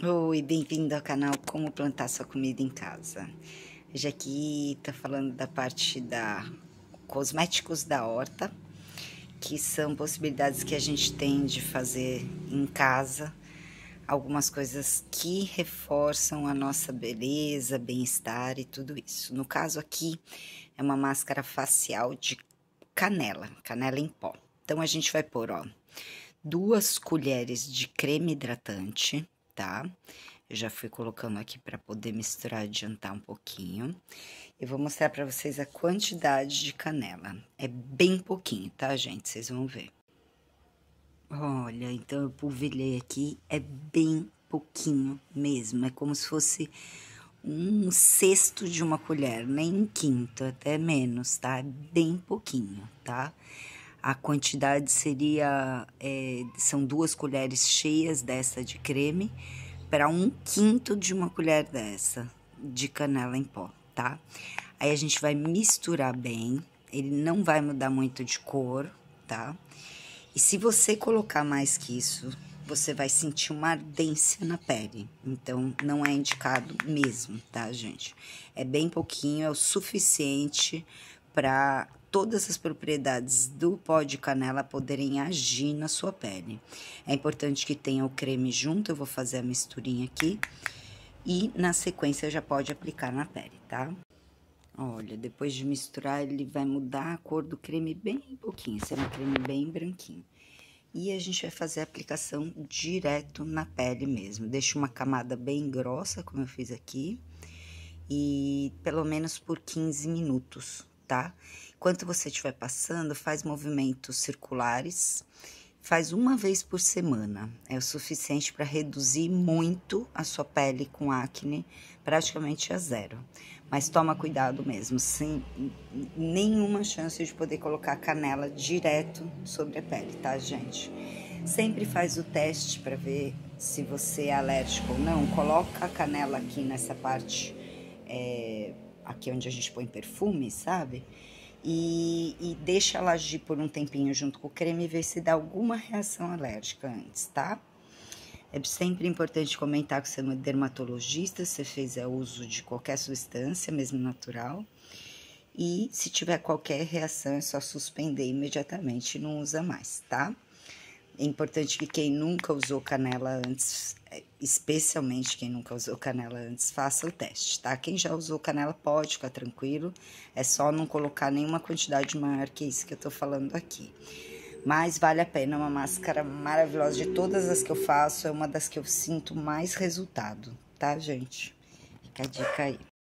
Oi, bem-vindo ao canal Como Plantar Sua Comida em Casa. Hoje aqui tá falando da parte da cosméticos da horta, que são possibilidades que a gente tem de fazer em casa, algumas coisas que reforçam a nossa beleza, bem-estar e tudo isso. No caso aqui, é uma máscara facial de canela, canela em pó. Então, a gente vai pôr, ó, duas colheres de creme hidratante, tá? Eu já fui colocando aqui para poder misturar, adiantar um pouquinho. Eu vou mostrar para vocês a quantidade de canela. É bem pouquinho, tá, gente? Vocês vão ver. Olha, então eu polvilhei aqui, é bem pouquinho mesmo. É como se fosse um sexto de uma colher, nem um quinto, até menos, tá? É bem pouquinho, tá? A quantidade seria, é, são duas colheres cheias dessa de creme para um quinto de uma colher dessa de canela em pó, tá? Aí a gente vai misturar bem, ele não vai mudar muito de cor, tá? E se você colocar mais que isso, você vai sentir uma ardência na pele. Então, não é indicado mesmo, tá, gente? É bem pouquinho, é o suficiente para todas as propriedades do pó de canela poderem agir na sua pele. É importante que tenha o creme junto, eu vou fazer a misturinha aqui. E na sequência já pode aplicar na pele, tá? Olha, depois de misturar, ele vai mudar a cor do creme bem pouquinho, será um creme bem branquinho. E a gente vai fazer a aplicação direto na pele mesmo. Deixa uma camada bem grossa, como eu fiz aqui, e pelo menos por 15 minutos, tá? Enquanto você estiver passando, faz movimentos circulares, faz uma vez por semana. É o suficiente para reduzir muito a sua pele com acne, praticamente a zero. Mas toma cuidado mesmo, sem nenhuma chance de poder colocar canela direto sobre a pele, tá, gente? Sempre faz o teste para ver se você é alérgico ou não. Coloca a canela aqui nessa parte, é, aqui onde a gente põe perfume, sabe? E, e, deixa ela agir por um tempinho junto com o creme e ver se dá alguma reação alérgica antes, tá? É sempre importante comentar com seu dermatologista se fez uso de qualquer substância, mesmo natural. E se tiver qualquer reação, é só suspender imediatamente e não usa mais, tá? É importante que quem nunca usou canela antes, especialmente quem nunca usou canela antes, faça o teste, tá? Quem já usou canela pode ficar tranquilo, é só não colocar nenhuma quantidade maior que isso que eu tô falando aqui. Mas vale a pena, é uma máscara maravilhosa. De todas as que eu faço, é uma das que eu sinto mais resultado, tá, gente? Fica a dica aí.